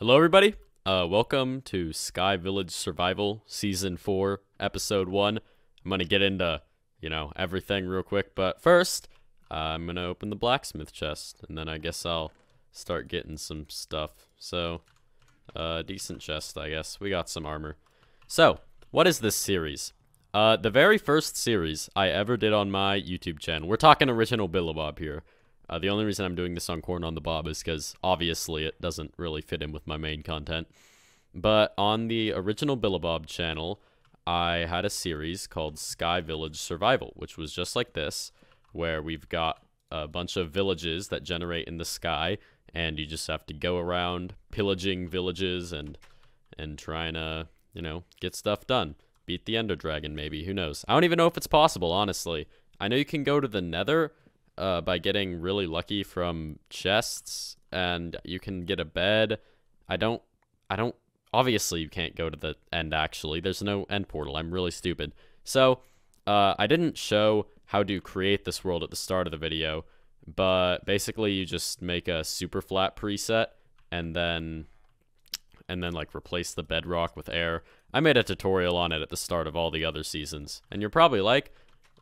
Hello, everybody. Uh, welcome to Sky Village Survival Season 4, Episode 1. I'm going to get into, you know, everything real quick, but first, uh, I'm going to open the blacksmith chest, and then I guess I'll start getting some stuff. So, uh, decent chest, I guess. We got some armor. So, what is this series? Uh, the very first series I ever did on my YouTube channel. We're talking original Billybob here. Uh, the only reason I'm doing this on Corn on the Bawb is because obviously it doesn't really fit in with my main content. But on the original Billybob channel, I had a series called Sky Village Survival, which was just like this, where we've got a bunch of villages that generate in the sky, and you just have to go around pillaging villages and and trying to, you know, get stuff done. Beat the Ender Dragon, maybe. Who knows? I don't even know if it's possible, honestly. I know you can go to the Nether uh, by getting really lucky from chests, and you can get a bed. I don't. I don't. Obviously, you can't go to the end. Actually, there's no end portal. I'm really stupid. So, uh, I didn't show how to create this world at the start of the video, but basically, you just make a super flat preset, and then and then like replace the bedrock with air. I made a tutorial on it at the start of all the other seasons. And you're probably like,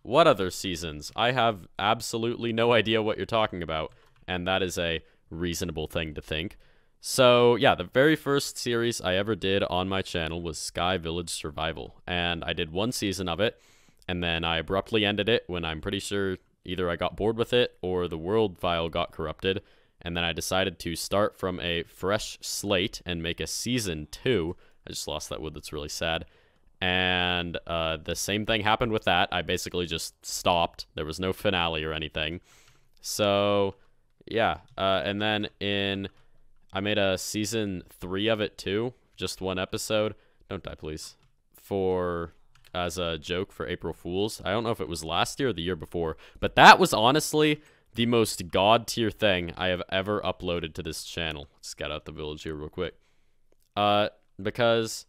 what other seasons? I have absolutely no idea what you're talking about. And that is a reasonable thing to think. So, yeah, the very first series I ever did on my channel was Sky Village Survival. And I did one season of it. And then I abruptly ended it when I'm pretty sure either I got bored with it or the world file got corrupted and then I decided to start from a fresh slate and make a season two. I just lost that wood. That's really sad. And uh, the same thing happened with that. I basically just stopped. There was no finale or anything. So, yeah. Uh, and then in, I made a season three of it too. Just one episode. Don't die, please. For as a joke for April Fools. I don't know if it was last year or the year before, but that was honestly the most god tier thing I have ever uploaded to this channel. Let's get out the village here real quick. Uh, because,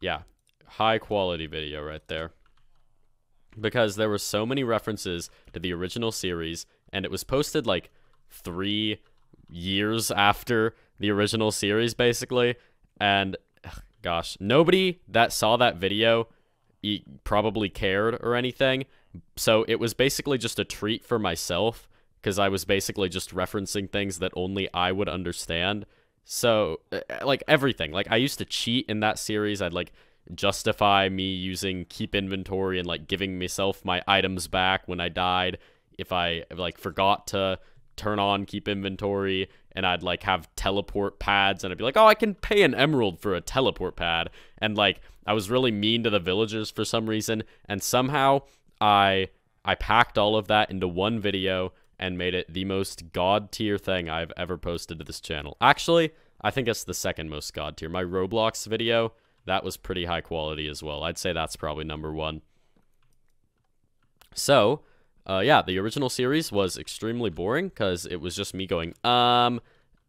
yeah, high quality video right there. Because there were so many references to the original series, and it was posted like three years after the original series, basically. And gosh, nobody that saw that video probably cared or anything. So it was basically just a treat for myself because I was basically just referencing things that only I would understand. So, uh, like everything. Like I used to cheat in that series. I'd like justify me using keep inventory and like giving myself my items back when I died if I like forgot to turn on keep inventory and I'd like have teleport pads and I'd be like, "Oh, I can pay an emerald for a teleport pad." And like I was really mean to the villagers for some reason and somehow I I packed all of that into one video and made it the most god tier thing I've ever posted to this channel. Actually, I think it's the second most god tier. My Roblox video, that was pretty high quality as well. I'd say that's probably number one. So, uh, yeah, the original series was extremely boring because it was just me going, um,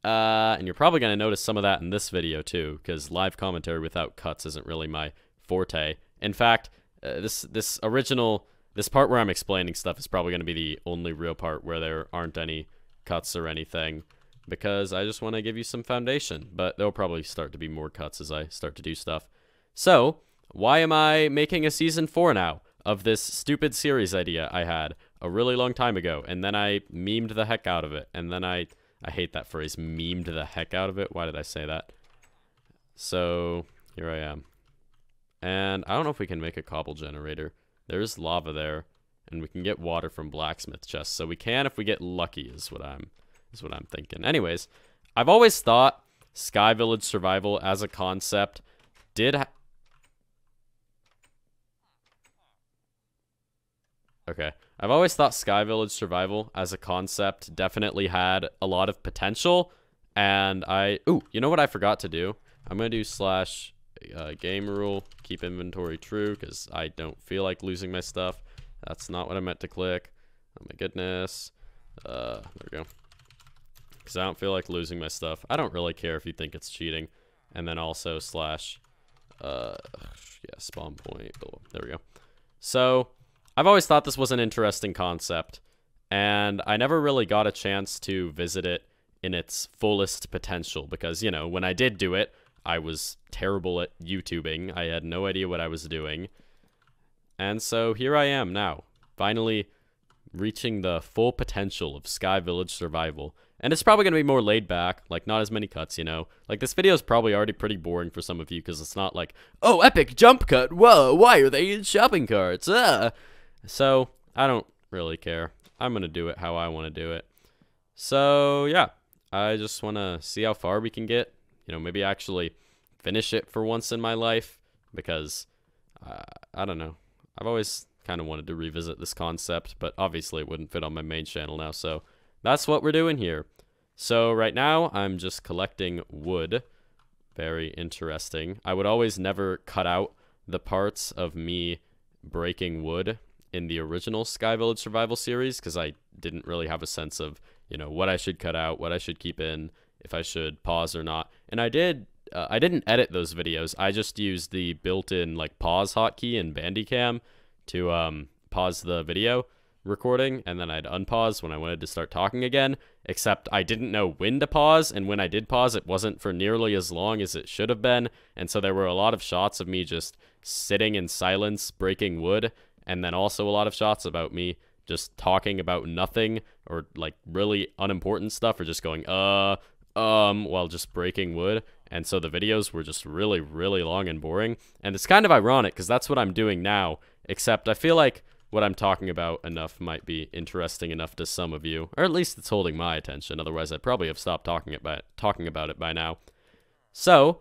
uh, and you're probably going to notice some of that in this video too, because live commentary without cuts isn't really my forte. In fact, uh, this this original this part where I'm explaining stuff is probably going to be the only real part where there aren't any cuts or anything because I just want to give you some foundation, but there'll probably start to be more cuts as I start to do stuff. So, why am I making a season 4 now of this stupid series idea I had a really long time ago and then I memed the heck out of it and then I I hate that phrase memed the heck out of it. Why did I say that? So, here I am. And I don't know if we can make a cobble generator. There's lava there, and we can get water from blacksmith chests. So we can if we get lucky is what I'm is what I'm thinking. Anyways, I've always thought Sky Village survival as a concept did Okay. I've always thought Sky Village survival as a concept definitely had a lot of potential and I Ooh, you know what I forgot to do? I'm going to do slash uh, game rule, keep inventory true, because I don't feel like losing my stuff. That's not what I meant to click. Oh my goodness. Uh, there we go. Because I don't feel like losing my stuff. I don't really care if you think it's cheating. And then also slash, uh, yeah, spawn point. There we go. So, I've always thought this was an interesting concept. And I never really got a chance to visit it in its fullest potential because, you know, when I did do it, I was terrible at YouTubing. I had no idea what I was doing. And so here I am now, finally reaching the full potential of Sky Village Survival. And it's probably going to be more laid back, like not as many cuts, you know? Like this video is probably already pretty boring for some of you because it's not like, oh, epic jump cut, whoa, why are they in shopping carts? Ah. So, I don't really care. I'm going to do it how I want to do it. So, yeah, I just want to see how far we can get. You know, maybe actually finish it for once in my life because uh, I don't know. I've always kind of wanted to revisit this concept, but obviously it wouldn't fit on my main channel now, so that's what we're doing here. So right now, I'm just collecting wood. Very interesting. I would always never cut out the parts of me breaking wood in the original Sky Village Survival series because I didn't really have a sense of, you know, what I should cut out, what I should keep in, if I should pause or not. And I did uh, I didn't edit those videos. I just used the built-in like pause hotkey in Bandicam to um, pause the video recording and then I'd unpause when I wanted to start talking again, except I didn't know when to pause, and when I did pause, it wasn't for nearly as long as it should have been, and so there were a lot of shots of me just sitting in silence, breaking wood, and then also a lot of shots about me just talking about nothing or like really unimportant stuff or just going, uh, um, while just breaking wood. And so the videos were just really, really long and boring. And it's kind of ironic because that's what I'm doing now, except I feel like what I'm talking about enough might be interesting enough to some of you, or at least it's holding my attention. Otherwise, I'd probably have stopped talking about talking about it by now. So,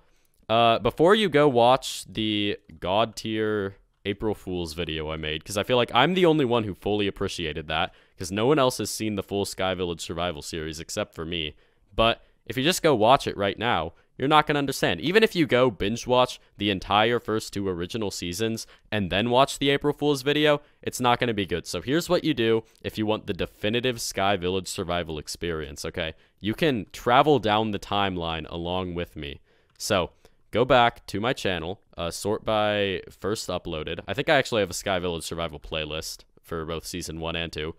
uh, before you go watch the God tier April Fool's video I made, because I feel like I'm the only one who fully appreciated that, because no one else has seen the full Sky Village Survival series except for me. But if you just go watch it right now, you're not going to understand. Even if you go binge watch the entire first two original seasons and then watch the April Fool's video, it's not going to be good. So here's what you do if you want the definitive Sky Village survival experience, okay? You can travel down the timeline along with me. So go back to my channel, uh, sort by first uploaded. I think I actually have a Sky Village survival playlist for both season one and two.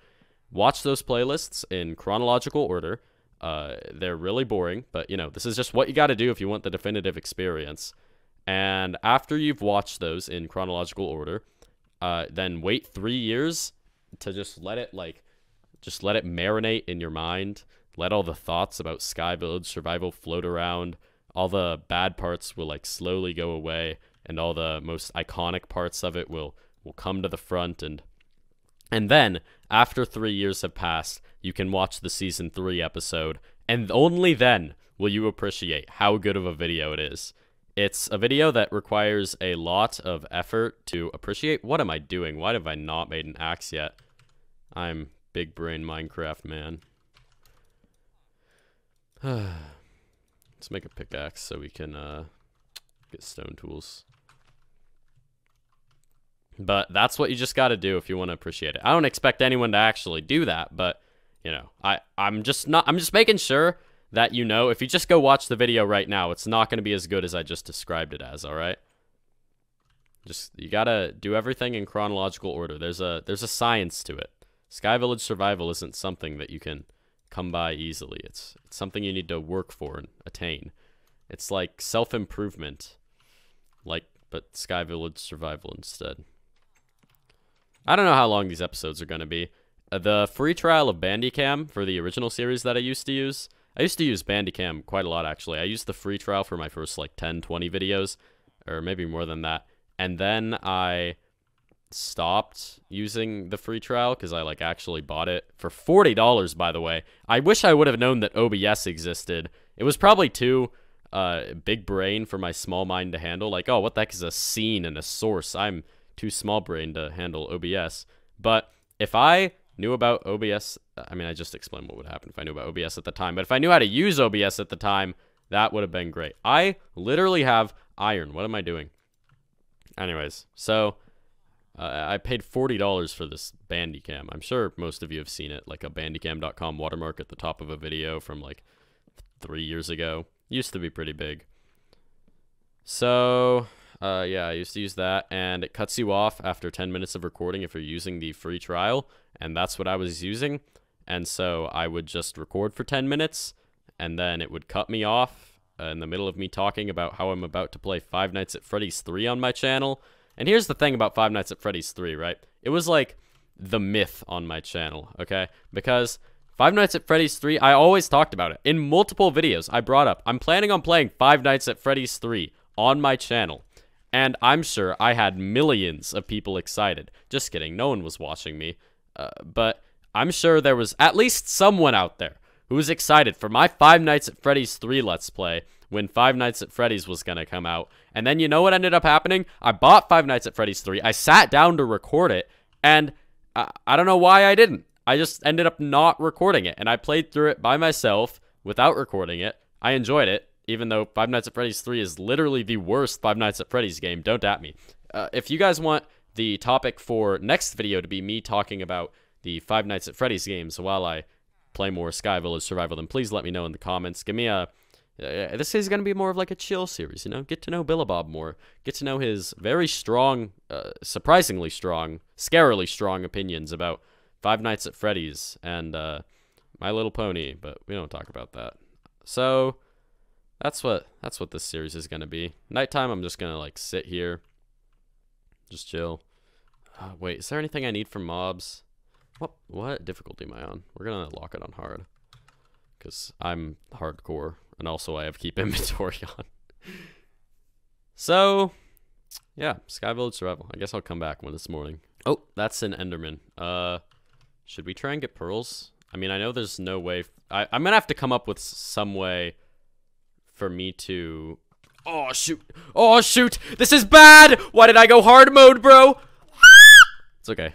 Watch those playlists in chronological order uh, they're really boring, but you know, this is just what you got to do if you want the definitive experience. And after you've watched those in chronological order, uh, then wait three years to just let it like, just let it marinate in your mind. Let all the thoughts about Sky Village survival float around. All the bad parts will like slowly go away, and all the most iconic parts of it will will come to the front and and then, after three years have passed, you can watch the season three episode, and only then will you appreciate how good of a video it is. It's a video that requires a lot of effort to appreciate. What am I doing? Why have I not made an axe yet? I'm big brain Minecraft man. Let's make a pickaxe so we can uh, get stone tools. But that's what you just got to do if you want to appreciate it. I don't expect anyone to actually do that, but you know, I I'm just not I'm just making sure that you know if you just go watch the video right now, it's not going to be as good as I just described it as, all right? Just you got to do everything in chronological order. There's a there's a science to it. Sky Village survival isn't something that you can come by easily. It's it's something you need to work for and attain. It's like self-improvement. Like but Sky Village survival instead. I don't know how long these episodes are going to be. Uh, the free trial of Bandicam for the original series that I used to use, I used to use Bandicam quite a lot actually. I used the free trial for my first like 10, 20 videos, or maybe more than that. And then I stopped using the free trial because I like actually bought it for $40 by the way. I wish I would have known that OBS existed. It was probably too uh, big brain for my small mind to handle. Like, oh, what the heck is a scene and a source? I'm too small brain to handle OBS. But if I knew about OBS, I mean, I just explained what would happen if I knew about OBS at the time. But if I knew how to use OBS at the time, that would have been great. I literally have iron. What am I doing? Anyways, so uh, I paid $40 for this Bandicam. I'm sure most of you have seen it, like a bandicam.com watermark at the top of a video from like three years ago. Used to be pretty big. So uh, yeah, I used to use that, and it cuts you off after 10 minutes of recording if you're using the free trial, and that's what I was using. And so I would just record for 10 minutes, and then it would cut me off uh, in the middle of me talking about how I'm about to play Five Nights at Freddy's 3 on my channel. And here's the thing about Five Nights at Freddy's 3, right? It was like the myth on my channel, okay? Because Five Nights at Freddy's 3, I always talked about it. In multiple videos, I brought up, I'm planning on playing Five Nights at Freddy's 3 on my channel. And I'm sure I had millions of people excited. Just kidding, no one was watching me. Uh, but I'm sure there was at least someone out there who was excited for my Five Nights at Freddy's 3 Let's Play when Five Nights at Freddy's was going to come out. And then you know what ended up happening? I bought Five Nights at Freddy's 3. I sat down to record it, and I, I don't know why I didn't. I just ended up not recording it, and I played through it by myself without recording it. I enjoyed it, even though Five Nights at Freddy's 3 is literally the worst Five Nights at Freddy's game. Don't at me. Uh, if you guys want the topic for next video to be me talking about the Five Nights at Freddy's games while I play more Sky Village Survival, then please let me know in the comments. Give me a. Uh, this is going to be more of like a chill series, you know? Get to know Billybob more. Get to know his very strong, uh, surprisingly strong, scarily strong opinions about Five Nights at Freddy's and uh, My Little Pony, but we don't talk about that. So that's what that's what this series is gonna be. Nighttime, I'm just gonna like sit here, just chill. Uh, wait, is there anything I need from mobs? What what difficulty am I on? We're gonna lock it on hard, cause I'm hardcore, and also I have keep inventory on. so, yeah, Sky Village Survival. I guess I'll come back when it's morning. Oh, that's an Enderman. Uh, should we try and get pearls? I mean, I know there's no way. I, I'm gonna have to come up with some way for me to. Oh shoot! Oh shoot! This is bad. Why did I go hard mode, bro? it's okay.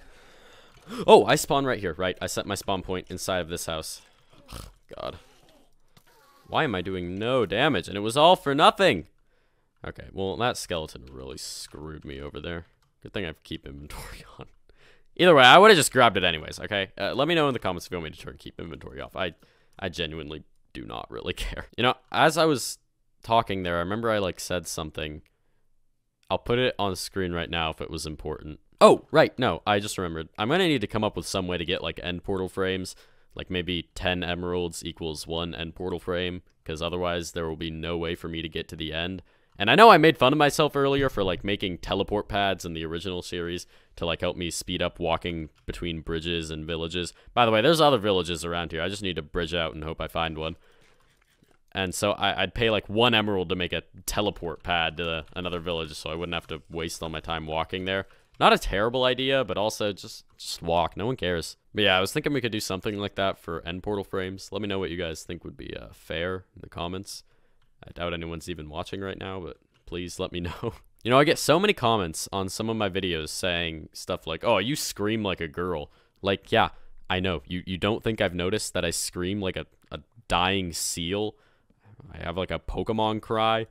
Oh, I spawn right here. Right, I set my spawn point inside of this house. God. Why am I doing no damage? And it was all for nothing. Okay, well, that skeleton really screwed me over there. Good thing I keep inventory on. Either way, I would have just grabbed it anyways, okay? Uh, let me know in the comments if you want me to turn keep inventory off. I, I genuinely do not really care. You know, as I was talking there, I remember I, like, said something. I'll put it on screen right now if it was important. Oh, right, no, I just remembered. I'm going to need to come up with some way to get, like, end portal frames. Like, maybe 10 emeralds equals one end portal frame, because otherwise there will be no way for me to get to the end. And I know I made fun of myself earlier for like making teleport pads in the original series to like help me speed up walking between bridges and villages. By the way, there's other villages around here. I just need to bridge out and hope I find one. And so I, would pay like one emerald to make a teleport pad to another village so I wouldn't have to waste all my time walking there. Not a terrible idea, but also just just walk. No one cares. But yeah, I was thinking we could do something like that for end portal frames. Let me know what you guys think would be uh, fair in the comments. I doubt anyone's even watching right now, but please let me know. you know, I get so many comments on some of my videos saying stuff like, oh, you scream like a girl. Like, yeah, I know. You, you don't think I've noticed that I scream like a, a dying seal? I have like a Pokemon cry.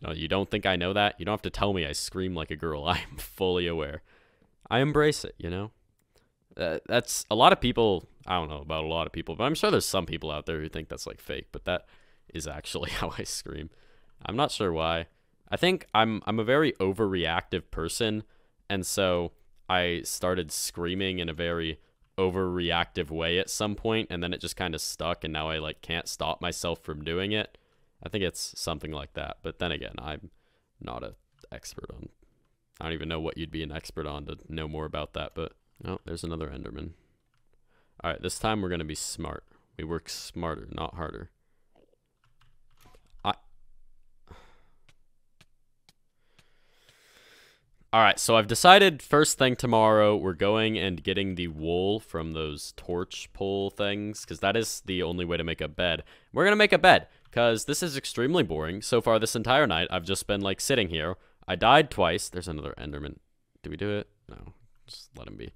No, you don't think I know that? You don't have to tell me I scream like a girl. I am fully aware. I embrace it, you know? Uh, that's a lot of people. I don't know about a lot of people, but I'm sure there's some people out there who think that's like fake. But that is actually how I scream. I'm not sure why. I think I'm I'm a very overreactive person, and so I started screaming in a very overreactive way at some point, and then it just kind of stuck, and now I like can't stop myself from doing it. I think it's something like that. But then again, I'm not an expert on. I don't even know what you'd be an expert on to know more about that. But oh, there's another Enderman. All right, this time we're gonna be smart. We work smarter, not harder. All right, so I've decided first thing tomorrow we're going and getting the wool from those torch pole things because that is the only way to make a bed. We're going to make a bed because this is extremely boring. So far this entire night, I've just been like sitting here. I died twice. There's another Enderman. Do we do it? No, just let him be.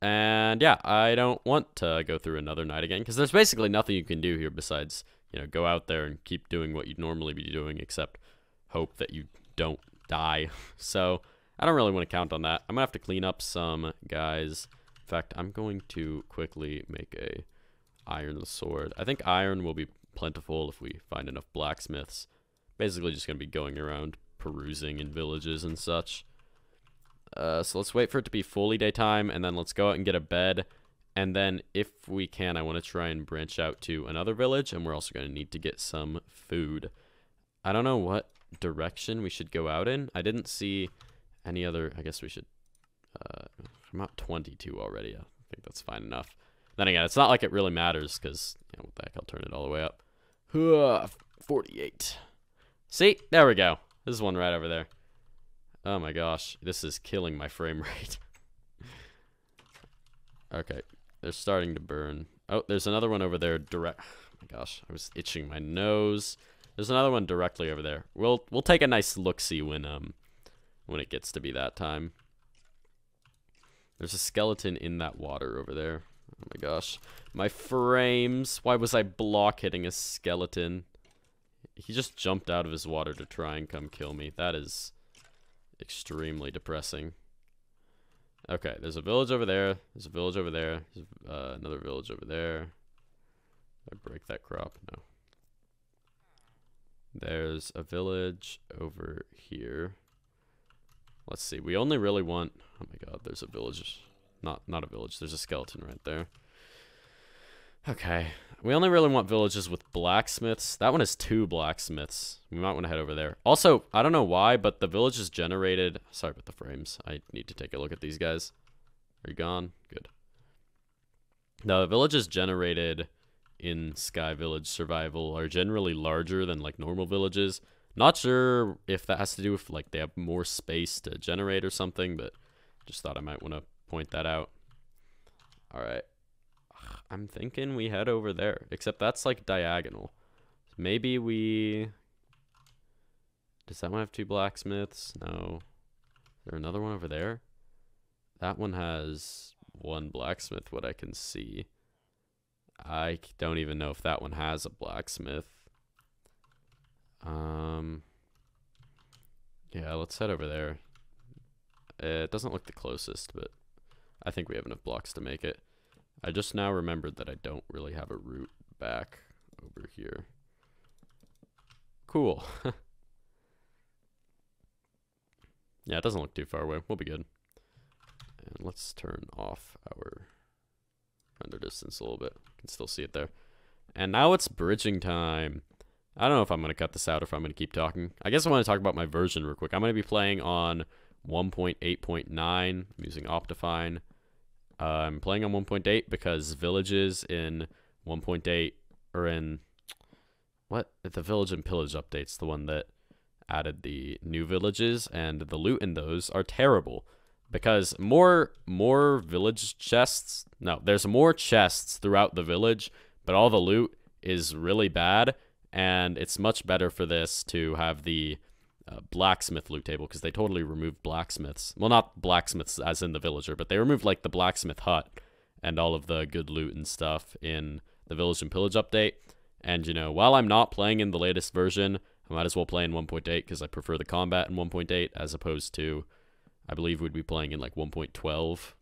And yeah, I don't want to go through another night again because there's basically nothing you can do here besides, you know, go out there and keep doing what you'd normally be doing except hope that you don't die. So I don't really want to count on that. I'm going to have to clean up some guys. In fact, I'm going to quickly make a iron sword. I think iron will be plentiful if we find enough blacksmiths. Basically just going to be going around perusing in villages and such. Uh, so let's wait for it to be fully daytime, and then let's go out and get a bed. And then if we can, I want to try and branch out to another village, and we're also going to need to get some food. I don't know what direction we should go out in. I didn't see any other, I guess we should, uh, I'm at 22 already. I think that's fine enough. Then again, it's not like it really matters, because, you know, what the heck, I'll turn it all the way up. 48. See? There we go. There's one right over there. Oh my gosh. This is killing my frame rate. okay. They're starting to burn. Oh, there's another one over there direct. Oh my gosh. I was itching my nose. There's another one directly over there. We'll we'll take a nice look-see when um when it gets to be that time. There's a skeleton in that water over there. Oh my gosh. My frames. Why was I block hitting a skeleton? He just jumped out of his water to try and come kill me. That is extremely depressing. Okay, there's a village over there. There's a village over there. There's uh, another village over there. I break that crop? No. There's a village over here. Let's see. We only really want... Oh my god, there's a village. Not, not a village. There's a skeleton right there. Okay. We only really want villages with blacksmiths. That one has two blacksmiths. We might want to head over there. Also, I don't know why, but the village is generated... Sorry about the frames. I need to take a look at these guys. Are you gone? Good. The villages generated in Sky Village Survival are generally larger than like normal villages. Not sure if that has to do with like they have more space to generate or something, but just thought I might want to point that out. All right. I'm thinking we head over there, except that's like diagonal. Maybe we... Does that one have two blacksmiths? No. Is there another one over there? That one has one blacksmith, what I can see. I don't even know if that one has a blacksmith. Um, yeah, let's head over there. It doesn't look the closest, but I think we have enough blocks to make it. I just now remembered that I don't really have a route back over here. Cool. yeah, it doesn't look too far away. We'll be good. And let's turn off our render distance a little bit. You can still see it there. And now it's bridging time. I don't know if I'm going to cut this out or if I'm going to keep talking. I guess I want to talk about my version real quick. I'm going to be playing on 1.8.9. I'm using Optifine. Uh, I'm playing on 1.8 because villages in 1.8 are in what the village and pillage updates, the one that added the new villages and the loot in those are terrible because more more village chests. No, there's more chests throughout the village, but all the loot is really bad, and it's much better for this to have the uh, blacksmith loot table because they totally removed blacksmiths. Well, not blacksmiths as in the villager, but they removed like the blacksmith hut and all of the good loot and stuff in the village and pillage update. And you know, while I'm not playing in the latest version, I might as well play in 1.8 because I prefer the combat in 1.8 as opposed to, I believe we'd be playing in like 1.12.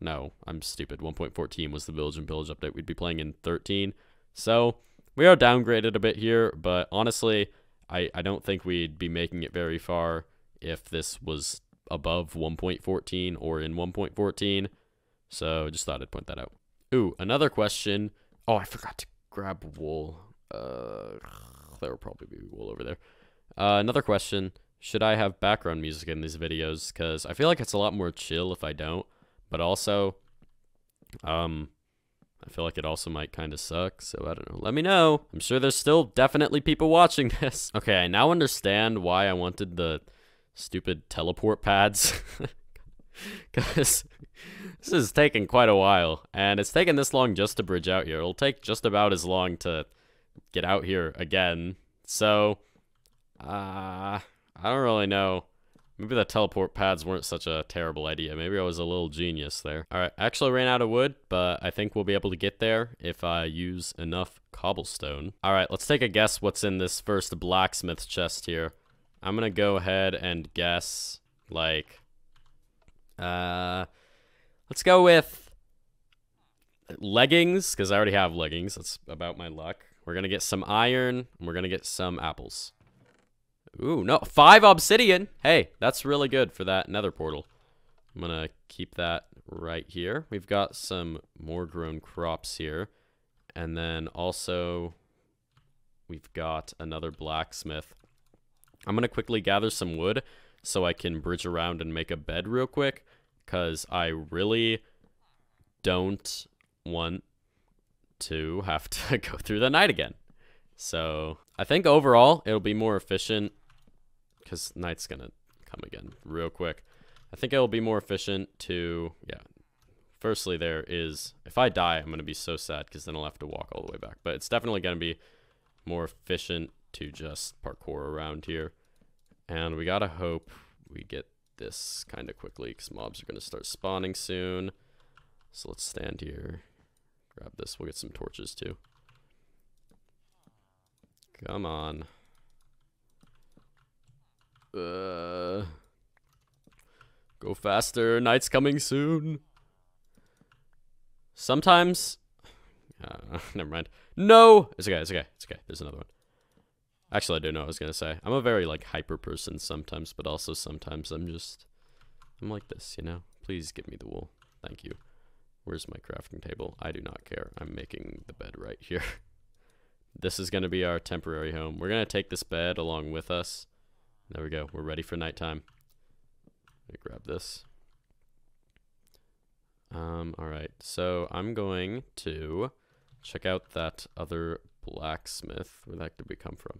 No, I'm stupid. 1.14 was the village and pillage update. We'd be playing in 13. So we are downgraded a bit here, but honestly, I, I don't think we'd be making it very far if this was above 1.14 or in 1.14. So just thought I'd point that out. Ooh, another question. Oh, I forgot to grab wool. Uh, there will probably be wool over there. Uh, another question. Should I have background music in these videos? Because I feel like it's a lot more chill if I don't. But also, um, I feel like it also might kind of suck, so I don't know. Let me know. I'm sure there's still definitely people watching this. Okay, I now understand why I wanted the stupid teleport pads. Because this is taking quite a while, and it's taken this long just to bridge out here. It'll take just about as long to get out here again. So, uh, I don't really know. Maybe the teleport pads weren't such a terrible idea. Maybe I was a little genius there. All right, I actually ran out of wood, but I think we'll be able to get there if I use enough cobblestone. All right, let's take a guess what's in this first blacksmith chest here. I'm gonna go ahead and guess, like, uh, let's go with leggings, because I already have leggings. That's about my luck. We're gonna get some iron, and we're gonna get some apples. Ooh, no, five obsidian. Hey, that's really good for that nether portal. I'm gonna keep that right here. We've got some more grown crops here. And then also we've got another blacksmith. I'm going to quickly gather some wood so I can bridge around and make a bed real quick because I really don't want to have to go through the night again. So I think overall it'll be more efficient because night's to come again real quick. I think it'll be more efficient to, yeah. Firstly, there is, if I die, I'm going to be so sad because then I'll have to walk all the way back. But it's definitely going to be more efficient to just parkour around here. And we got to hope we get this kind of quickly because mobs are going to start spawning soon. So let's stand here. Grab this. We'll get some torches too. Come on. Uh, go faster. Night's coming soon. Sometimes. Uh, never mind. No! It's okay. It's okay. It's okay. There's another one. Actually, I do know what I was going to say. I'm a very, like, hyper person sometimes, but also sometimes I'm just... I'm like this, you know? Please give me the wool. Thank you. Where's my crafting table? I do not care. I'm making the bed right here. this is going to be our temporary home. We're going to take this bed along with us. There we go. We're ready for nighttime. Let me grab this. Um, alright, so I'm going to check out that other blacksmith. Where the heck did we come from?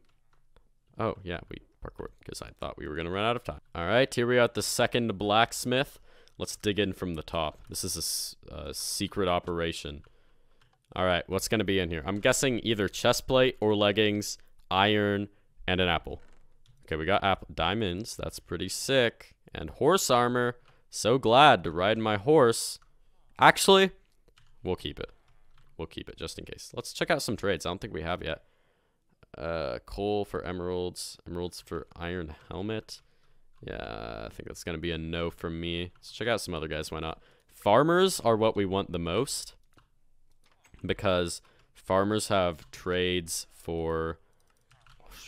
Oh, yeah, we parkoured because I thought we were going to run out of time. Alright, here we are at the second blacksmith. Let's dig in from the top. This is a, a secret operation. Alright, what's going to be in here? I'm guessing either chest plate or leggings, iron, and an apple. Okay, we got apple diamonds. That's pretty sick. And horse armor. So glad to ride my horse. Actually, we'll keep it. We'll keep it just in case. Let's check out some trades. I don't think we have yet. Uh, coal for emeralds. Emeralds for iron helmet. Yeah, I think that's going to be a no from me. Let's check out some other guys. Why not? Farmers are what we want the most. Because farmers have trades for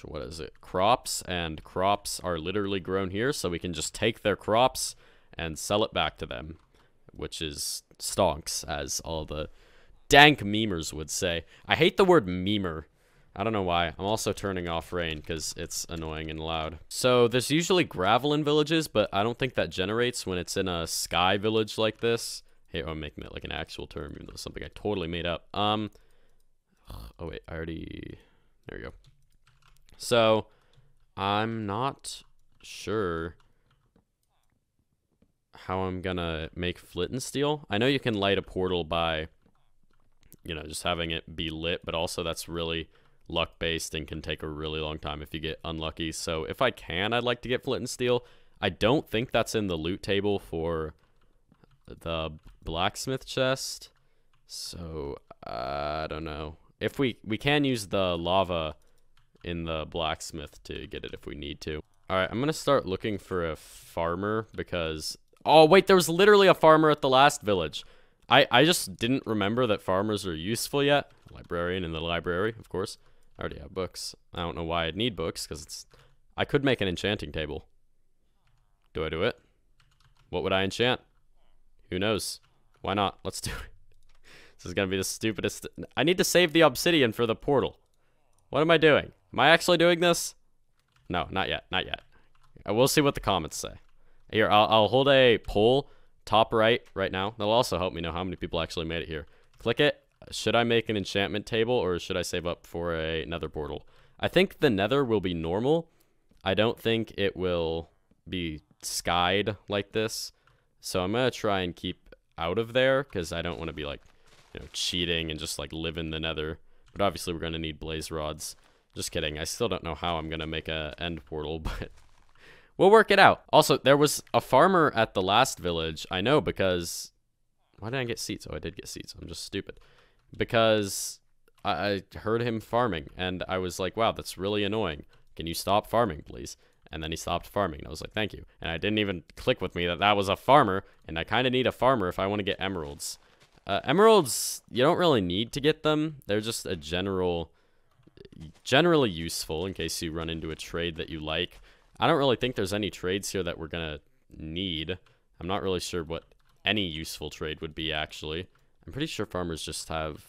what is it? Crops, and crops are literally grown here, so we can just take their crops and sell it back to them, which is stonks, as all the dank memers would say. I hate the word memer. I don't know why. I'm also turning off rain because it's annoying and loud. So there's usually gravel in villages, but I don't think that generates when it's in a sky village like this. Hey, I'm making it like an actual term, even though it's something I totally made up. Um, oh wait, I already, there we go. So, I'm not sure how I'm gonna make flint and steel. I know you can light a portal by, you know, just having it be lit, but also that's really luck based and can take a really long time if you get unlucky. So if I can, I'd like to get flint and steel. I don't think that's in the loot table for the blacksmith chest. So I don't know. If we we can use the lava in the blacksmith to get it if we need to. All right, I'm going to start looking for a farmer because... Oh, wait, there was literally a farmer at the last village. I, I just didn't remember that farmers are useful yet. Librarian in the library, of course. I already have books. I don't know why I'd need books because it's... I could make an enchanting table. Do I do it? What would I enchant? Who knows? Why not? Let's do it. This is going to be the stupidest... I need to save the obsidian for the portal. What am I doing? Am I actually doing this? No, not yet. Not yet. We'll see what the comments say. Here, I'll, I'll hold a poll top right right now. That'll also help me know how many people actually made it here. Click it. Should I make an enchantment table or should I save up for a nether portal? I think the nether will be normal. I don't think it will be skied like this. So I'm going to try and keep out of there because I don't want to be like, you know, cheating and just like live in the nether. But obviously we're going to need blaze rods. Just kidding. I still don't know how I'm going to make a end portal, but we'll work it out. Also, there was a farmer at the last village. I know because... Why did I get seats? Oh, I did get seats. I'm just stupid. Because I, I heard him farming, and I was like, wow, that's really annoying. Can you stop farming, please? And then he stopped farming, and I was like, thank you. And I didn't even click with me that that was a farmer, and I kind of need a farmer if I want to get emeralds. Uh, emeralds, you don't really need to get them. They're just a general generally useful in case you run into a trade that you like. I don't really think there's any trades here that we're going to need. I'm not really sure what any useful trade would be, actually. I'm pretty sure farmers just have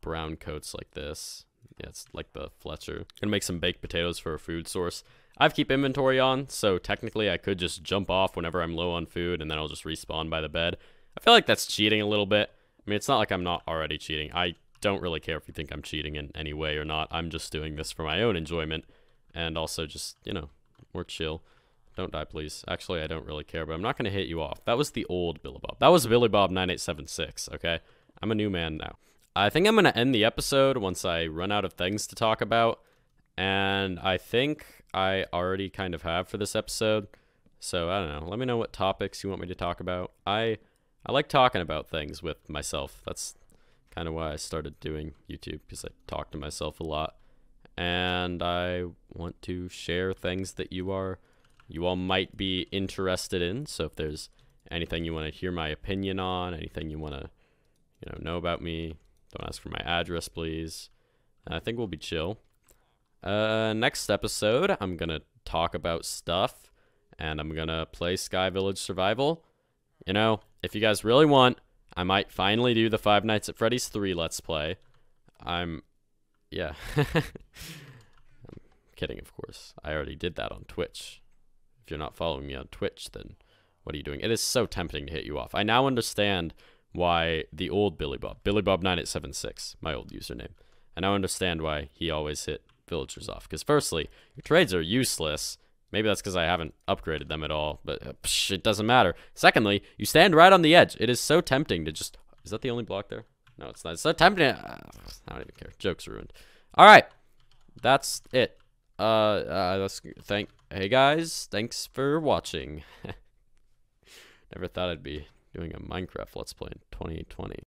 brown coats like this. Yeah, it's like the Fletcher. Gonna make some baked potatoes for a food source. I have keep inventory on, so technically I could just jump off whenever I'm low on food, and then I'll just respawn by the bed. I feel like that's cheating a little bit. I mean, it's not like I'm not already cheating. I don't really care if you think I'm cheating in any way or not. I'm just doing this for my own enjoyment, and also just, you know, more chill. Don't die, please. Actually, I don't really care, but I'm not going to hit you off. That was the old Billy Bob. That was Billy Bob 9876, okay? I'm a new man now. I think I'm going to end the episode once I run out of things to talk about. And I think I already kind of have for this episode. So I don't know. Let me know what topics you want me to talk about. I I like talking about things with myself. That's kind of why I started doing YouTube because I talk to myself a lot. And I want to share things that you are you all might be interested in. So if there's anything you want to hear my opinion on, anything you want to you know know about me, don't ask for my address, please. I think we'll be chill. Uh, next episode, I'm gonna talk about stuff, and I'm gonna play Sky Village Survival. You know, if you guys really want, I might finally do the Five Nights at Freddy's 3 Let's Play. I'm, yeah. I'm kidding, of course. I already did that on Twitch. If you're not following me on Twitch, then what are you doing? It is so tempting to hit you off. I now understand why the old Billy Bob, Billy Bob 9876, my old username. I understand why he always hit villagers off. Because firstly, your trades are useless. Maybe that's because I haven't upgraded them at all, but uh, psh, it doesn't matter. Secondly, you stand right on the edge. It is so tempting to just... Is that the only block there? No, it's not. It's so tempting. Uh, I don't even care. Joke's ruined. All right. That's it. Uh, uh, let's thank... Hey, guys. Thanks for watching. Never thought I'd be doing a Minecraft Let's Play in 2020.